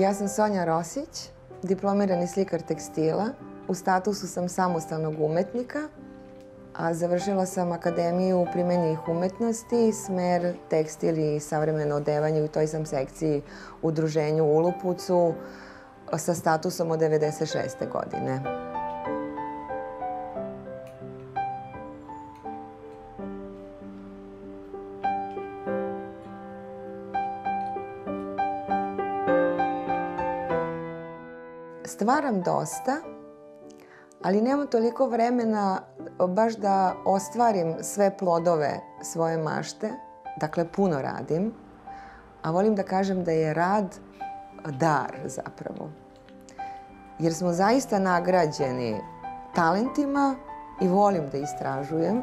Ja sam Sonja Rosić, diplomirani slikar tekstila. U statusu sam samostalnog umetnika, a završila sam Akademiju primenjenih umetnosti, smer tekstil i savremeno odevanje. U toj sam sekciji udruženju Ulupucu sa statusom od 96. godine. Stvaram dosta, ali nemam toliko vremena baš da ostvarim sve plodove svoje mašte. Dakle, puno radim, a volim da kažem da je rad dar zapravo. Jer smo zaista nagrađeni talentima i volim da istražujem.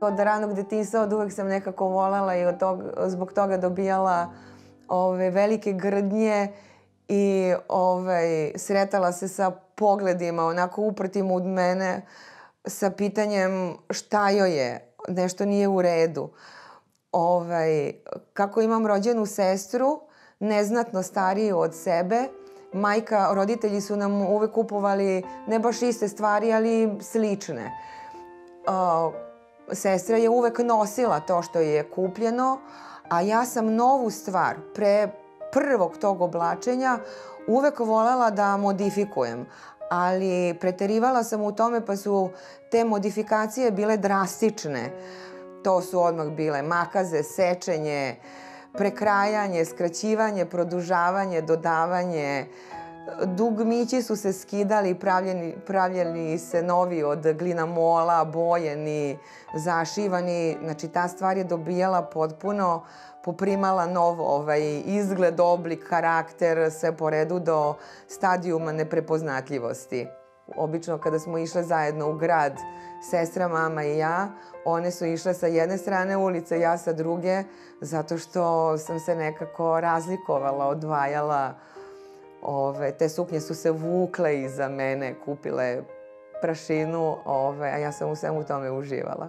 Od ranog detinjstva od uvek sam nekako volela i od tog, zbog toga dobijala ove, velike grdnje i ovaj, sretala se sa pogledima onako uprtim od mene sa pitanjem šta joj je, nešto nije u redu. Ovaj, kako imam rođenu sestru, neznatno stariju od sebe, majka, roditelji su nam uvek kupovali ne baš iste stvari, ali slične. Uh, sestra je uvek nosila to što je kupljeno, a ja sam novu stvar pre prvog tog oblačenja uvek volela da modifikujem, ali preterivala sam u tome pa su te modifikacije bile drastične. To su odmah bile makaze, sečenje, prekrajanje, skraćivanje, produžavanje, dodavanje, dugmići su se skidali, pravljeni, pravljeni se novi od glinamola, bojeni, zašivani. Znači, ta stvar je dobijala potpuno, poprimala nov ovaj, izgled, oblik, karakter, sve po redu do stadijuma neprepoznatljivosti. Obično kada smo išle zajedno u grad, sestra, mama i ja, one su išle sa jedne strane ulice, ja sa druge, zato što sam se nekako razlikovala, odvajala, Ove, te suknje su se vukle iza mene, kupile prašinu, ove, a ja sam u svemu tome uživala.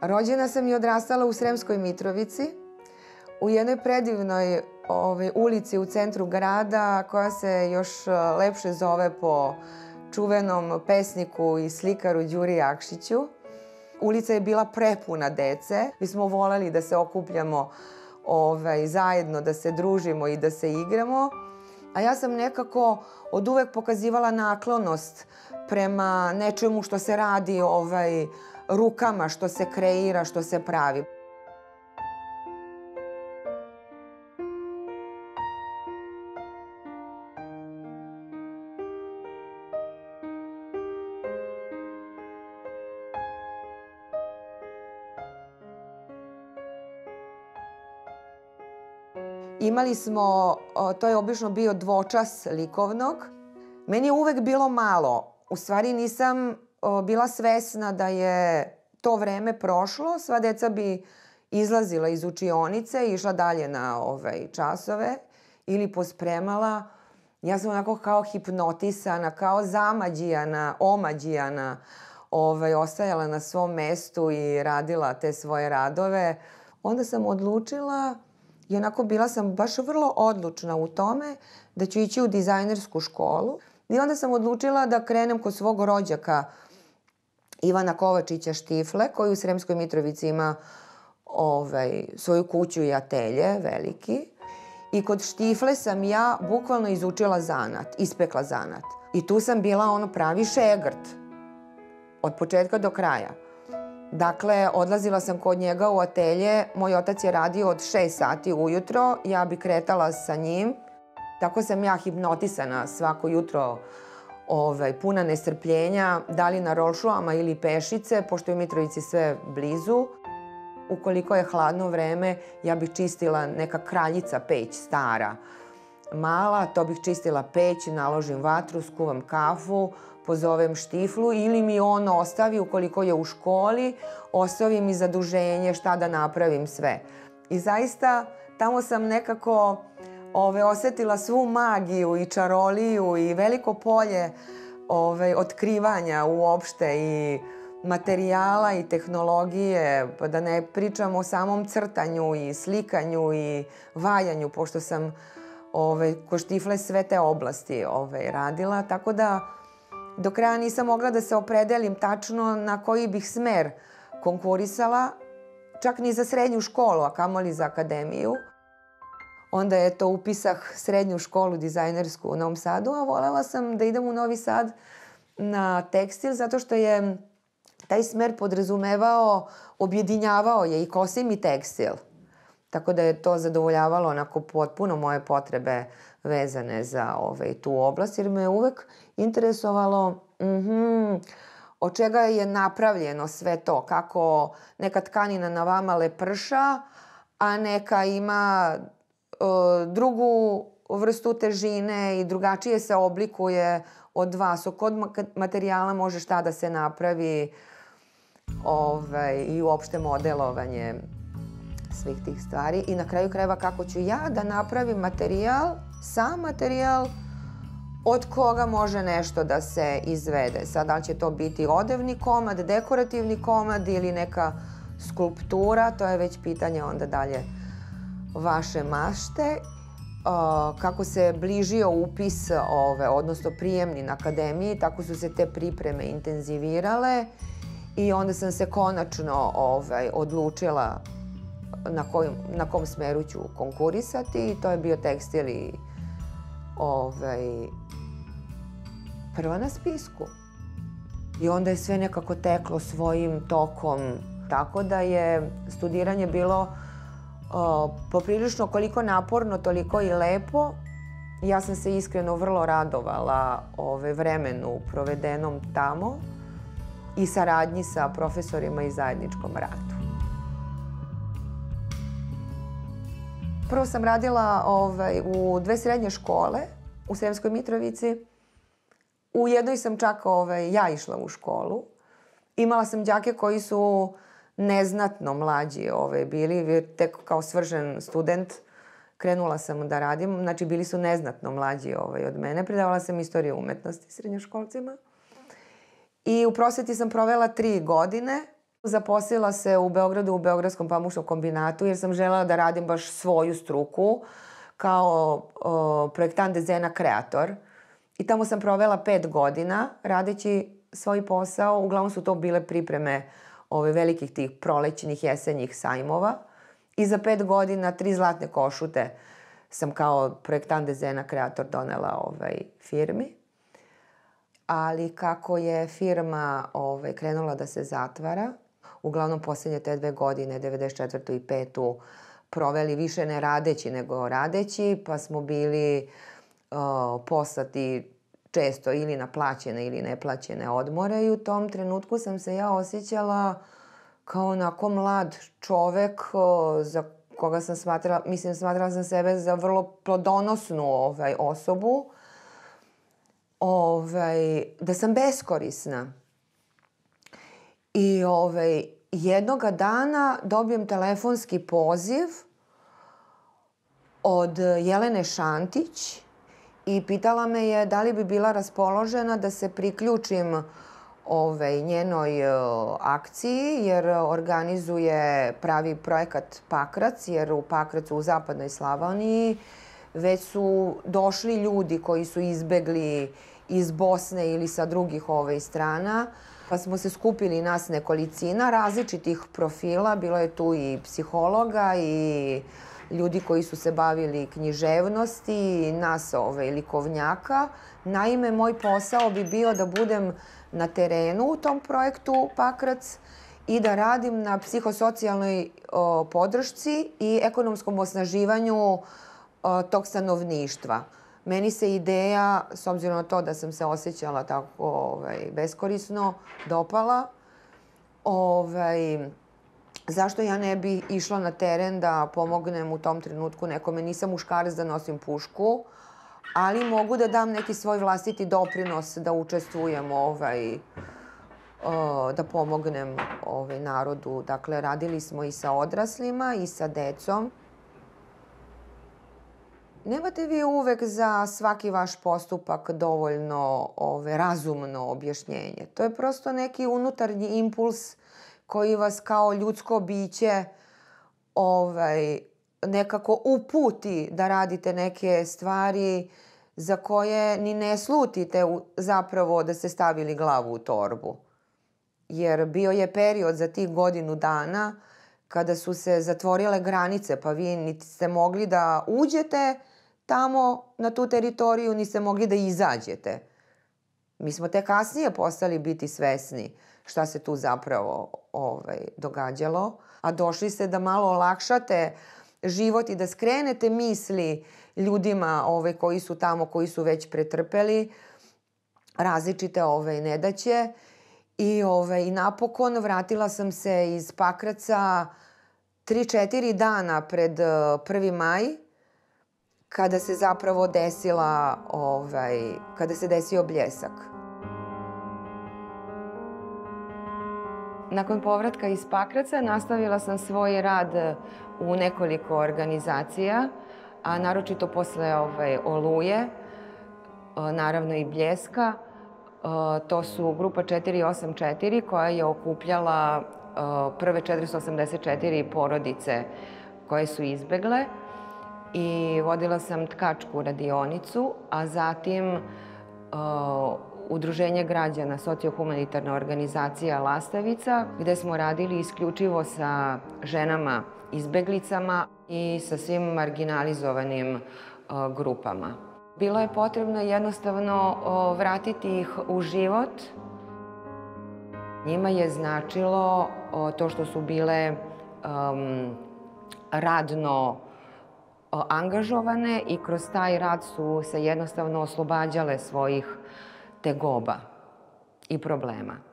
Rođena sam i odrastala u Sremskoj Mitrovici, u jednoj predivnoj ove, ulici u centru grada koja se još e, lepše zove po čuvenom pesniku i slikaru Đuri Jakšiću. Ulica je bila prepuna dece. Mi smo voleli da se okupljamo ovaj, zajedno da se družimo i da se igramo. A ja sam nekako od uvek pokazivala naklonost prema nečemu što se radi ovaj, rukama, što se kreira, što se pravi. Imali smo, to je obično bio dvočas likovnog. Meni je uvek bilo malo. U stvari nisam bila svesna da je to vreme prošlo. Sva deca bi izlazila iz učionice i išla dalje na ovaj, časove ili pospremala. Ja sam onako kao hipnotisana, kao zamađijana, omađijana, ovaj, ostajala na svom mestu i radila te svoje radove. Onda sam odlučila I onako bila sam baš vrlo odlučna u tome da ću ići u dizajnersku školu. I onda sam odlučila da krenem kod svog rođaka Ivana Kovačića Štifle, koji u Sremskoj Mitrovici ima ovaj, svoju kuću i atelje veliki. I kod Štifle sam ja bukvalno izučila zanat, ispekla zanat. I tu sam bila ono pravi šegrt. Od početka do kraja. Dakle, odlazila sam kod njega u atelje, moj otac je radio od 6 sati ujutro, ja bi kretala sa njim, tako sam ja hipnotisana svako jutro ovaj, puna nestrpljenja, da li na rolšuama ili pešice, pošto je u Mitrovici sve blizu. Ukoliko je hladno vreme, ja bih čistila neka kraljica peć stara, mala, to bih čistila peć, naložim vatru, skuvam kafu, pozovem štiflu ili mi on ostavi ukoliko je u školi, ostavi mi zaduženje šta da napravim sve. I zaista tamo sam nekako ove, osetila svu magiju i čaroliju i veliko polje ove, otkrivanja uopšte i materijala i tehnologije, pa da ne pričam o samom crtanju i slikanju i valjanju, pošto sam ove, ko štifle sve te oblasti ove, radila, tako da do kraja nisam mogla da se opredelim tačno na koji bih smer konkurisala, čak ni za srednju školu, a kamoli za akademiju. Onda je to upisah srednju školu dizajnersku u Novom Sadu, a volela sam da idem u Novi Sad na tekstil zato što je taj smer podrazumevao, objedinjavao je i kosim i tekstil. Tako da je to zadovoljavalo onako potpuno moje potrebe vezane za ovaj, tu oblast, jer me je uvek interesovalo mm -hmm, od čega je napravljeno sve to, kako neka tkanina na vama leprša, a neka ima uh, drugu vrstu težine i drugačije se oblikuje od vas. O kod materijala može šta da se napravi ovaj, i uopšte modelovanje svih tih stvari i na kraju krajeva kako ću ja da napravim materijal, sam materijal od koga može nešto da se izvede. Sad, da li će to biti odevni komad, dekorativni komad ili neka skulptura, to je već pitanje onda dalje vaše mašte. kako se bližio upis, ove, odnosno prijemni na akademiji, tako su se te pripreme intenzivirale i onda sam se konačno ovaj, odlučila na, na kom smeru ću konkurisati i to je bio tekstil i ovaj, prva na spisku. I onda je sve nekako teklo svojim tokom, tako da je studiranje bilo poprilično koliko naporno, toliko i lepo. Ja sam se iskreno vrlo radovala ove, vremenu provedenom tamo i saradnji sa profesorima i zajedničkom ratu. Prvo sam radila ovaj, u dve srednje škole u Sremskoj Mitrovici. U jednoj sam čak ovaj, ja išla u školu. Imala sam đake koji su neznatno mlađi ovaj, bili, tek kao svržen student krenula sam da radim, znači bili su neznatno mlađi ovaj, od mene. Predavala sam istoriju umetnosti srednjoškolcima. I u prosveti sam provela tri godine. Zaposlila se u Beogradu u Beogradskom pamučnom kombinatu jer sam želela da radim baš svoju struku kao o, projektant dezena kreator. I tamo sam provela pet godina radeći svoj posao. Uglavnom su to bile pripreme ove velikih tih prolećnih jesenjih sajmova. I za pet godina tri zlatne košute sam kao projektant dezena kreator donela ovaj firmi ali kako je firma ovaj, krenula da se zatvara, uglavnom poslednje te dve godine, 94. i 5. proveli više ne radeći nego radeći, pa smo bili uh, poslati često ili na plaćene ili neplaćene odmore i u tom trenutku sam se ja osjećala kao onako mlad čovek uh, za koga sam smatrala, mislim, smatrala sam sebe za vrlo plodonosnu ovaj, osobu ovaj, da sam beskorisna. I ovaj, jednoga dana dobijem telefonski poziv od Jelene Šantić i pitala me je da li bi bila raspoložena da se priključim ovaj, njenoj uh, akciji jer organizuje pravi projekat Pakrac jer u Pakracu u zapadnoj Slavoniji već su došli ljudi koji su izbegli iz Bosne ili sa drugih ovaj strana, pa smo se skupili nas nekolicina različitih profila, bilo je tu i psihologa i ljudi koji su se bavili književnosti nas ovaj, likovnjaka. Naime, moj posao bi bio da budem na terenu u tom projektu Pakrac i da radim na psihosocijalnoj podršci i ekonomskom osnaživanju tog stanovništva. Meni se ideja, s obzirom na to da sam se osjećala tako ovaj, beskorisno, dopala. Ovaj, zašto ja ne bi išla na teren da pomognem u tom trenutku nekome? Nisam muškarac da nosim pušku, ali mogu da dam neki svoj vlastiti doprinos da učestvujem ovaj, da pomognem ovaj, narodu. Dakle, radili smo i sa odraslima i sa decom nemate vi uvek za svaki vaš postupak dovoljno ove, razumno objašnjenje. To je prosto neki unutarnji impuls koji vas kao ljudsko biće ovaj, nekako uputi da radite neke stvari za koje ni ne slutite zapravo da ste stavili glavu u torbu. Jer bio je period za tih godinu dana kada su se zatvorile granice, pa vi niti ste mogli da uđete tamo na tu teritoriju, ni ste mogli da izađete. Mi smo te kasnije postali biti svesni šta se tu zapravo ovaj, događalo, a došli ste da malo olakšate život i da skrenete misli ljudima ovaj, koji su tamo, koji su već pretrpeli različite ovaj, nedaće. I, ovaj, I napokon vratila sam se iz Pakraca 3-4 dana pred 1. maj, kada se zapravo desila, ovaj, kada se desio bljesak. Nakon povratka iz Pakraca nastavila sam svoj rad u nekoliko organizacija, a naročito posle ovaj, Oluje, naravno i Bljeska. To su grupa 484 koja je okupljala prve 484 porodice koje su izbegle i vodila sam tkačku radionicu, a zatim uh, Udruženje građana, sociohumanitarna organizacija Lastavica, gde smo radili isključivo sa ženama izbeglicama i sa svim marginalizovanim uh, grupama. Bilo je potrebno jednostavno vratiti ih u život. Njima je značilo to što su bile radno angažovane i kroz taj rad su se jednostavno oslobađale svojih tegoba i problema.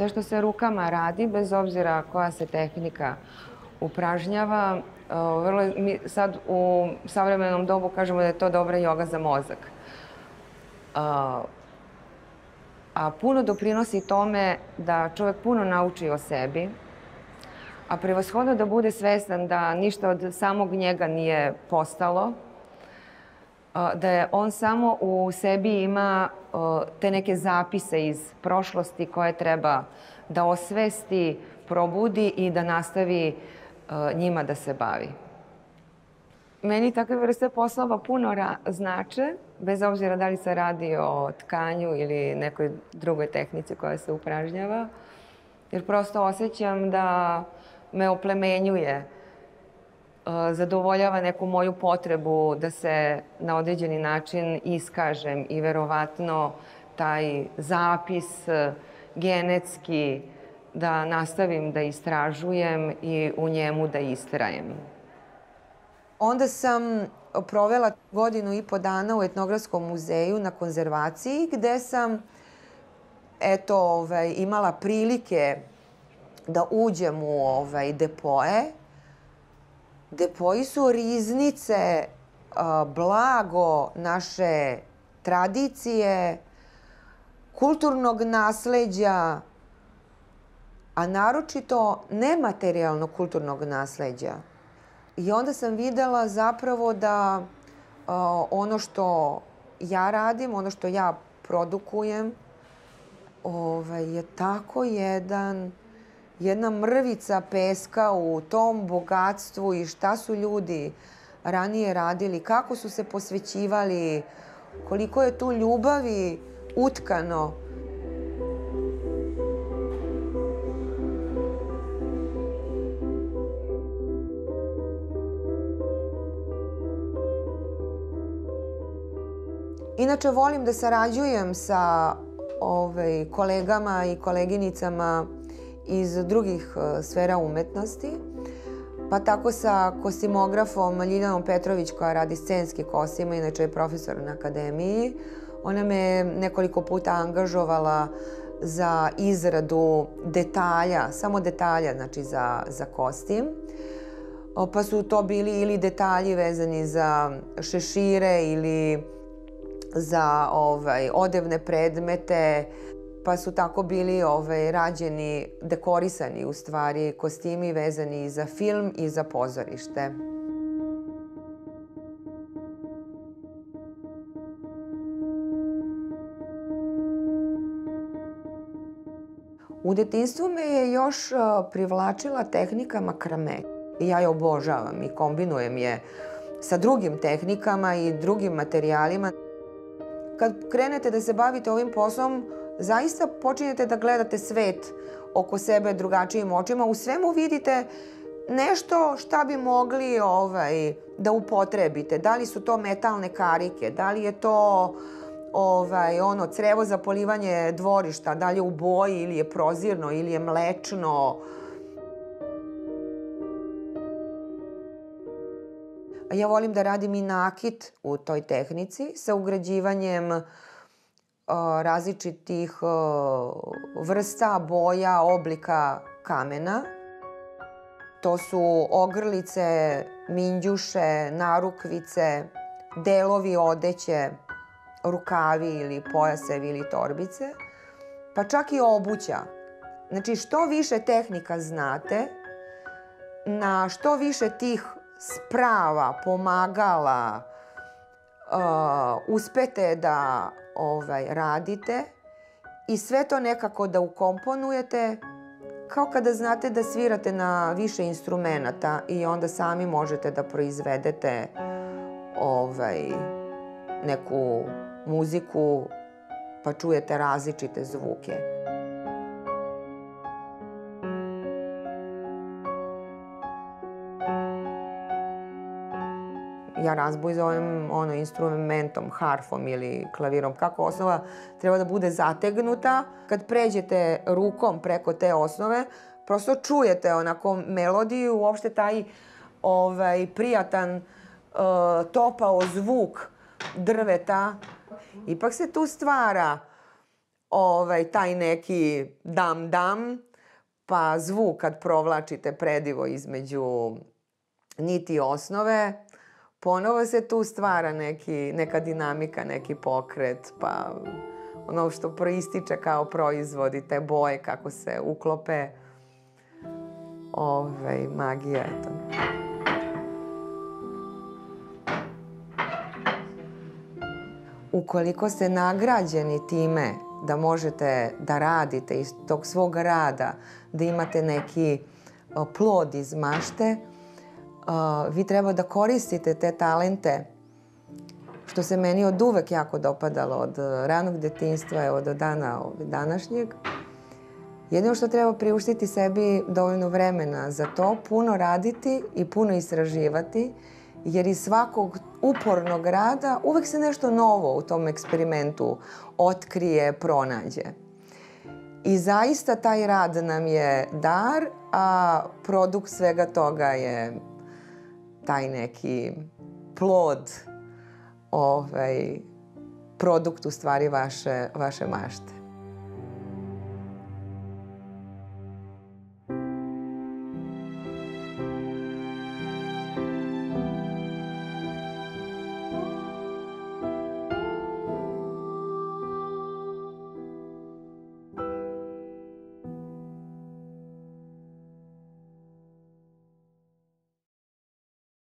Sve što se rukama radi, bez obzira koja se tehnika upražnjava, vrlo, mi sad u savremenom dobu kažemo da je to dobra joga za mozak. A, a puno doprinosi tome da čovek puno nauči o sebi, a prevashodno da bude svestan da ništa od samog njega nije postalo, da je on samo u sebi ima te neke zapise iz prošlosti koje treba da osvesti, probudi i da nastavi njima da se bavi. Meni takve vrste poslova puno znače, bez obzira da li se radi o tkanju ili nekoj drugoj tehnici koja se upražnjava, jer prosto osjećam da me oplemenjuje zadovoljava neku moju potrebu da se na određeni način iskažem i verovatno taj zapis genetski da nastavim da istražujem i u njemu da istrajem. Onda sam provela godinu i po dana u etnografskom muzeju na konzervaciji gde sam eto, ovaj, imala prilike da uđem u ovaj, depoje Depoji su riznice, blago naše tradicije, kulturnog nasleđa, a naročito nematerijalnog kulturnog nasleđa. I onda sam videla zapravo da ono što ja radim, ono što ja produkujem, ovaj, je tako jedan jedna mrvica peska u tom bogatstvu i šta su ljudi ranije radili, kako su se posvećivali, koliko je tu ljubavi utkano. Inače, volim da sarađujem sa ovaj, kolegama i koleginicama iz drugih uh, sfera umetnosti. Pa tako sa kostimografom Ljiljanom Petrović koja radi scenski kostima, inače je profesor na akademiji. Ona me nekoliko puta angažovala za izradu detalja, samo detalja, znači za, za kostim. Pa su to bili ili detalji vezani za šešire ili za ovaj, odevne predmete, pa su tako bili ovaj, rađeni, dekorisani u stvari kostimi vezani za film i za pozorište. U detinstvu me je još privlačila tehnika makrame. I ja je obožavam i kombinujem je sa drugim tehnikama i drugim materijalima. Kad krenete da se bavite ovim poslom, zaista počinjete da gledate svet oko sebe drugačijim očima. U svemu vidite nešto šta bi mogli ovaj, da upotrebite. Da li su to metalne karike, da li je to ovaj, ono, crevo za polivanje dvorišta, da li je u boji ili je prozirno ili je mlečno. Ja volim da radim i nakit u toj tehnici sa ugrađivanjem uh, različitih vrsta, boja, oblika kamena. To su ogrlice, minđuše, narukvice, delovi odeće, rukavi ili pojasevi ili torbice, pa čak i obuća. Znači, što više tehnika znate, na što više tih sprava, pomagala, uh, uspete da ovaj, radite i sve to nekako da ukomponujete kao kada znate da svirate na više instrumenta i onda sami možete da proizvedete ovaj, neku muziku pa čujete različite zvuke. Razboj zovem ono instrumentom, harfom ili klavirom. Kako osnova treba da bude zategnuta. Kad pređete rukom preko te osnove, prosto čujete onako melodiju, uopšte taj ovaj, prijatan uh, topao zvuk drveta Ipak se tu stvara ovaj, taj neki dam-dam, pa zvuk kad provlačite predivo između niti osnove, ponovo se tu stvara neki, neka dinamika, neki pokret, pa ono što proističe kao proizvodi, te boje kako se uklope, ovaj, magija je to. ukoliko ste nagrađeni time da možete da radite iz tog svog rada, da imate neki plod iz mašte, vi treba da koristite te talente što se meni od uvek jako dopadalo, od ranog detinstva, evo do dana današnjeg. Jedino što treba priuštiti sebi dovoljno vremena za to, puno raditi i puno istraživati jer iz svakog upornog rada uvek se nešto novo u tom eksperimentu otkrije, pronađe. I zaista taj rad nam je dar, a produkt svega toga je taj neki plod, ovaj, produkt u stvari vaše, vaše mašte.